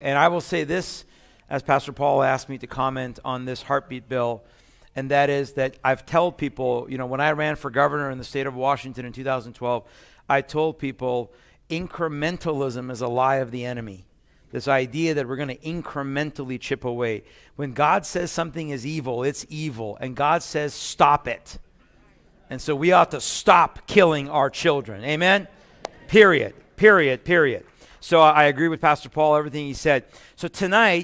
And I will say this, as Pastor Paul asked me to comment on this heartbeat bill, and that is that I've told people, you know, when I ran for governor in the state of Washington in 2012, I told people incrementalism is a lie of the enemy. This idea that we're going to incrementally chip away. When God says something is evil, it's evil. And God says, stop it. And so we ought to stop killing our children. Amen? Period. Period. Period. So I agree with Pastor Paul, everything he said. So tonight,